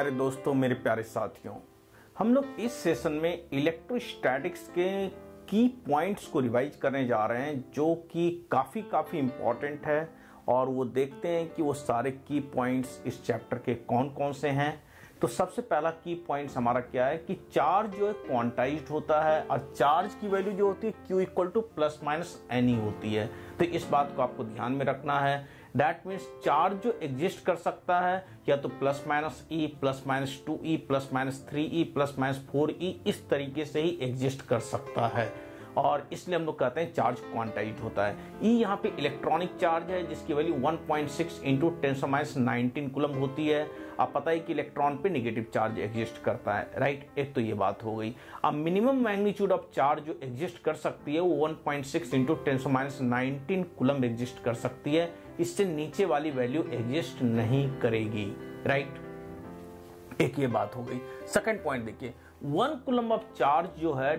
प्यारे दोस्तों, मेरे प्यारे साथियों, हम लोग इस सेशन में इलेक्ट्रोस्टैटिक्स के की पॉइंट्स को रिवाइज करने जा रहे हैं, जो कि काफ़ी काफ़ी इंपॉर्टेंट है, और वो देखते हैं कि वो सारे की पॉइंट्स इस चैप्टर के कौन कौन से हैं। तो सबसे पहला की पॉइंट्स हमारा क्या है कि चार्ज जो है क्वांटाइज्ड होता है, और चार्ज की वैल्यू जो होती है Q equal to plus minus N होती है। तो इस बात को आपको ध्यान में रखना है। दैट मीन्स चार्ज जो एग्जिस्ट कर सकता है, या तो plus minus E plus minus two E plus minus three E plus minus four E इस तरीके से ही एग्जिस्ट कर सकता है। और इसलिए हम लोग कहते हैं चार्ज क्वांटाइज होता है। ई यहाँ पे इलेक्ट्रॉनिक चार्ज है, जिसकी value 1.6 point six into ten so minus nineteen coulomb होती है। आप पता है कि इलेक्ट्रॉन पे नेगेटिव चार्ज एग्जिस्ट करता है राइट एक तो ये बात हो गई। अब मिनिमम मैग्नीट्यूड ऑफ़ चार्ज जो एग्जिस्ट कर सकती है, वो 1.6 point six into ten so minus nineteen coulomb exist कर सकती है। इससे नीचे वाली वैल्यू एग्जिस्ट नहीं करेगी राइट एक ये बात हो गई। सेकंड पॉइंट देखिए वन कुलम ऑफ़ चार्ज जो है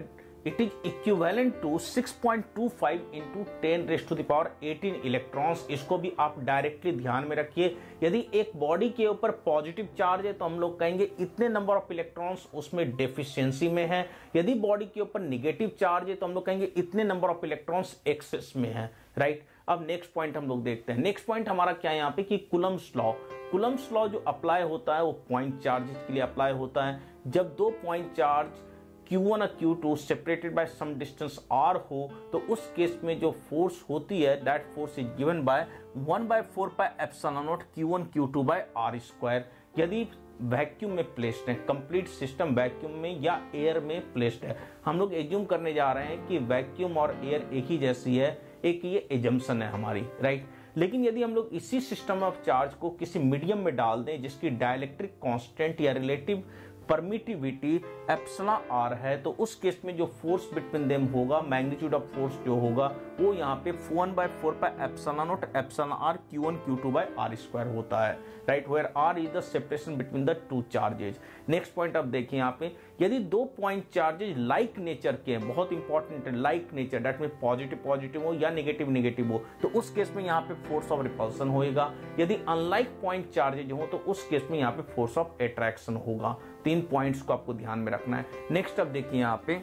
it is equivalent to 6.25 point two five into ten raise to the power 18 electrons इसको भी आप डायरेक्टली ध्यान में रखिए। यदि एक बॉडी के ऊपर पॉजिटिव चार्ज है तो हम लोग कहेंगे इतने नंबर ऑफ़ इलेक्ट्रॉन्स उसमें डेफिशिएंसी में है। यदि बॉडी के ऊपर निगेटिव चार्ज है तो हम लोग कहेंगे इतने नंबर ऑफ़ इलेक्ट्रॉन्स एक्सेस में है राइट अब नेक्स्ट पॉइंट हम लोग देखते हैं। नेक्स्ट पॉइंट हमारा क्या है यहाँ पे कि कुलम्स लॉ कुलम्स लॉ जो अप्लाई होता है, वो पॉइंट चार्जेस के लिए अप्लाई होता है। जब दो पॉइंट चार्ज Q1 और Q2 separated by some distance R हो तो उस केस में जो फोर्स होती है that force is given by 1 by 4 by epsilon naught Q1 Q2 by R square यदि वैक्यूम में प्लेस्ड है कंप्लीट सिस्टम वैक्यूम में या एयर में प्लेस्ड है। हम लोग एज्यूम करने जा रहे हैं कि वैक्यूम और एयर एक ही जैसी है। एक ये एजम्सन है हमारी राइट लेकिन यदि हम लोग इसी सिस्टम ऑफ़ चार्ज को किसी मीडियम में डाल दें, जिसकी डायलैक्ट्रिक कांस्टेंट या रिलेटिव परमिटिविटी एप्सला आर है तो उस केस में जो फोर्स बिटवीन देम होगा मैग्नीट्यूड ऑफ़ फोर्स जो होगा, वो यहाँ पे वन बाय फोर पर epsilon naught epsilon R Q one Q two by R square होता है right where R is the separation between the two charges next point अब देखिए यहाँ पे, यदि दो पॉइंट चार्जेज लाइक नेचर के हैं, बहुत इंपॉर्टेंट है like nature that mean positive positive हो या नेगेटिव नेगेटिव हो तो उस केस में यहाँ पे फोर्स ऑफ़ रिपल्सन होगा यदि अनलाइक पॉइंट चार्जेज हो तो उस केस में यहाँ पे फोर्स ऑफ़ अट्रैक्शन होगा। तीन पॉइंट्स को आपको ध्यान में रखना है। नेक्स्ट अब देखिए यहाँ पे,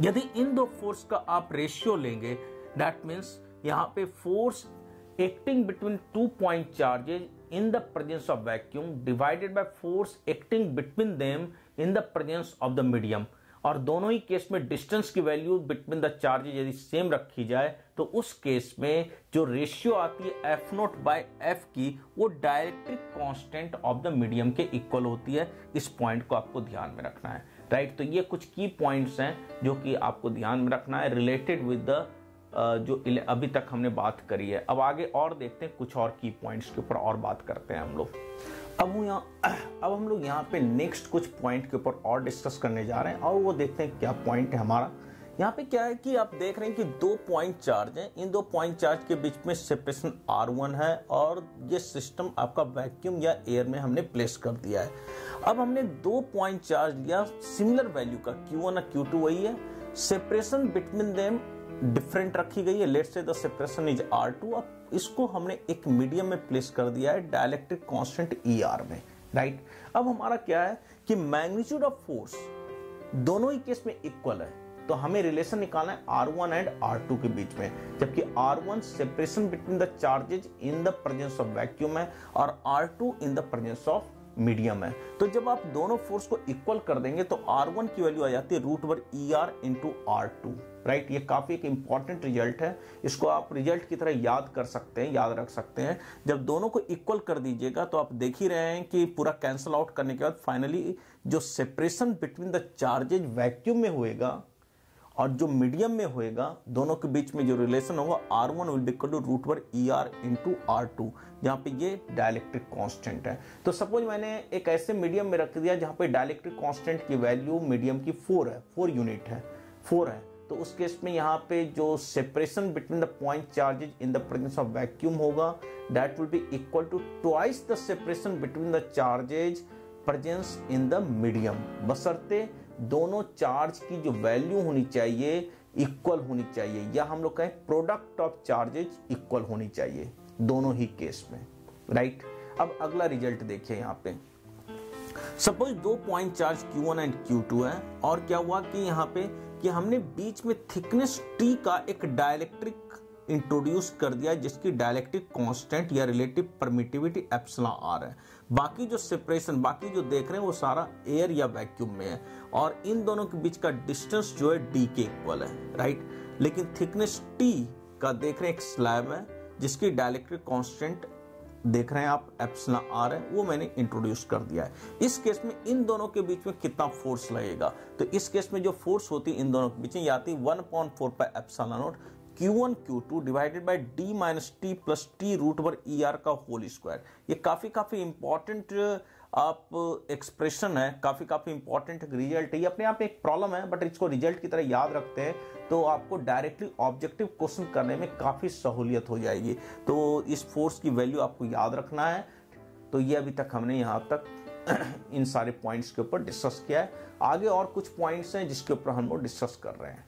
यदि इन दो फोर्स का आप रेशियो लेंगे दैट मीन्स यहाँ पे force acting between two point charges in the presence of vacuum divided by force acting between them in the presence of the medium. और दोनों ही केस में डिस्टेंस की वैल्यू बिटवीन द चार्जेज यदि same रखी जाए तो उस केस में जो रेशियो आती है एफ़ नोट बाय एफ़ की, वो dielectric constant of the medium के इक्वल होती है। इस पॉइंट को आपको ध्यान में रखना है। राइट तो ये कुछ की पॉइंट्स हैं जो कि आपको ध्यान में रखना है। रिलेटेड विद द जो अभी तक हमने बात करी है। अब आगे और देखते हैं, कुछ और की पॉइंट्स के ऊपर और बात करते हैं हम लोग। अब हम यहाँ, अब हम लोग यहाँ पे नेक्स्ट कुछ पॉइंट के ऊपर और डिस्कस करने जा रहे हैं और वो देखते हैं क्या पॉइंट है हमारा। यहाँ पे क्या है कि आप देख रहे हैं कि दो पॉइंट चार्ज हैं। इन दो पॉइंट चार्ज के बीच में सेपरेशन R1 है और ये सिस्टम आपका वैक्यूम या एयर में हमने प्लेस कर दिया है। अब हमने दो पॉइंट चार्ज लिया सिमिलर वैल्यू का। Q1 और Q2 वही है। सेपरेशन बिटवीन देम डिफरेंट रखी गई है। लेट से सेपरेशन इज़ आर टू अब इसको हमने एक मीडियम में प्लेस कर दिया है डायलेक्ट्रिक कांस्टेंट ई आर में राइट right? अब हमारा क्या है कि मैग्नीट्यूड ऑफ़ फोर्स दोनों ही केस में इक्वल है। तो हमें रिलेशन निकालना है R one and R two के बीच में, जबकि R one separation between the charges in the presence of vacuum है और R two in the presence of medium है। तो जब आप दोनों फोर्स को इक्वल कर देंगे तो आर वन की वैल्यू आ जाती है root over E R into R two right ये काफ़ी एक इंपॉर्टेंट रिज़ल्ट है। इसको आप रिज़ल्ट की तरह याद कर सकते हैं, याद रख सकते हैं। जब दोनों को इक्वल कर दीजिएगा तो आप देख ही रहे हैं कि पूरा कैंसिल आउट करने के बाद फाइनली जो separation between the charges vacuum में होएगा और जो मीडियम में होएगा, दोनों के बीच में जो रिलेशन होगा R one will be equal to root over E R into R two जहाँ पे ये डायलेक्ट्रिक कांस्टेंट है। तो सपोज़ मैंने एक ऐसे मीडियम में रख दिया जहाँ पे डायलेक्ट्रिक कांस्टेंट की वैल्यू मीडियम की फोर है फोर यूनिट है फोर है। तो उस केस में यहाँ पे जो separation between the point charges in the presence of vacuum होगा that will be equal to twice the separation between the charges presence in the medium बसरते दोनों चार्ज की जो वैल्यू होनी चाहिए इक्वल होनी चाहिए, या हम लोग कहें प्रोडक्ट ऑफ़ चार्जेज इक्वल होनी चाहिए, दोनों ही केस में राइट? अब अगला रिज़ल्ट देखिए यहाँ पे सपोज़ दो point charge Q1 and Q2 है, और क्या हुआ कि यहाँ पे कि हमने बीच में थिकनेस T का एक डायलेक्ट्रिक इंट्रोड्यूस कर दिया जिसकी डायलेक्ट्रिक कांस्टेंट या रिलेटिव परमिटिविटी एप्सला आर है। बाकी जो सेपरेशन बाकी जो देख रहे हैं, वो सारा एयर या वैक्यूम में है। और इन दोनों के बीच का डिस्टेंस जो है डी के इक्वल है राइट लेकिन थिकनेस टी का देख रहे हैं, एक स्लैब है, जिसकी डायलेक्ट्रिक कांस्टेंट देख रहे हैं आप एप्सला आर है, वो मैंने इंट्रोड्यूस कर दिया है। इस केस में इन दोनों के बीच में कितना फोर्स लगेगा? तो इस केस में जो फोर्स होती है, इन दोनों के बीच में, या आती वन पॉइंट फोर पर epsilon naught Q1 Q2 divided by D minus T plus T root over E R का होल स्क्वायर ये काफ़ी काफ़ी इंपॉर्टेंट आप एक्सप्रेशन है काफ़ी काफ़ी इंपॉर्टेंट रिज़ल्ट है। ये अपने आप एक प्रॉब्लम है बट इसको रिज़ल्ट की तरह याद रखते हैं तो आपको डायरेक्टली ऑब्जेक्टिव क्वेश्चन करने में काफ़ी सहूलियत हो जाएगी। तो इस फोर्स की वैल्यू आपको याद रखना है। तो ये अभी तक हमने यहाँ तक इन सारे पॉइंट्स के ऊपर डिस्कस किया है। आगे और कुछ पॉइंट्स हैं जिसके ऊपर हम लोग डिस्कस कर रहे हैं।